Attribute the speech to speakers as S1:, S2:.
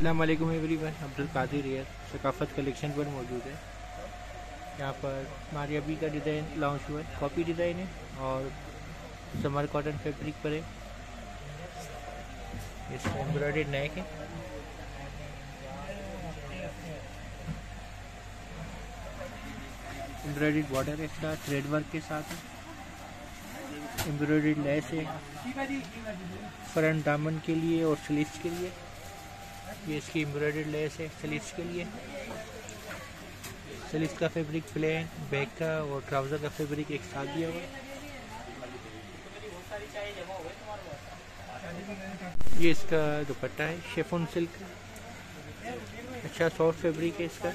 S1: अस्सलाम वालेकुम एवरीवन अब्दुल कादिर रियर सकाफत कलेक्शन पर मौजूद है। यहाँ पर हमारी अभी का डिज़ाइन लॉन्च हुआ है। कॉपी डिज़ाइन है और समर कॉटन फैब्रिक पर है। इसमें एम्ब्रॉयड नेक है। एम्ब्रॉयड बॉर्डर इसका थ्रेड वर्क के साथ है। एम्ब्रॉयड लेस है। फ्रंट दामन के लिए और स्लीव्स के लिए। ये इसकी एम्ब्रॉयड लेस है स्लीव्स के लिए। स्लीव्स का फैब्रिक प्लेन बैक का और ट्राउज़र का फैब्रिक एक साथ दिया हुआ ये इसका दुपट्टा है शेफोन सिल्क अच्छा सॉफ्ट फैब्रिक है इसका।